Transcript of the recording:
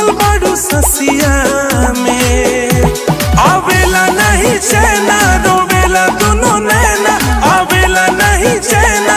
बांधल बड़ू ससिया में। आवेला नहीं चैना रोवेला दोनों नैना। आवेला नहीं चैना।